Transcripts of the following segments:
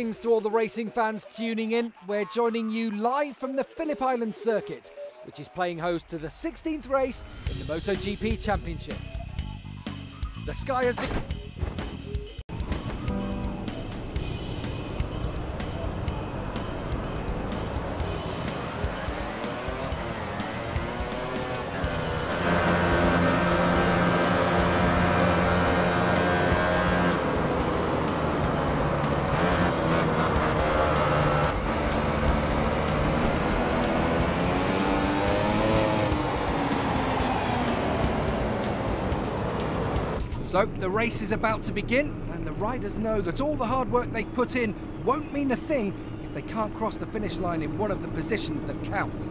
Greetings to all the racing fans tuning in. We're joining you live from the Phillip Island circuit, which is playing host to the 16th race in the MotoGP Championship. The sky has been. So the race is about to begin, and the riders know that all the hard work they put in won't mean a thing if they can't cross the finish line in one of the positions that counts.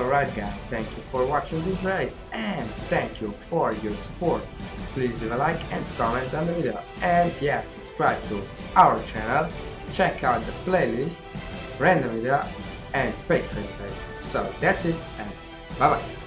Alright guys, thank you for watching this race and thank you for your support. Please leave a like and comment on the video and yeah, subscribe to our channel, check out the playlist, random video and Patreon page. So that's it and bye bye.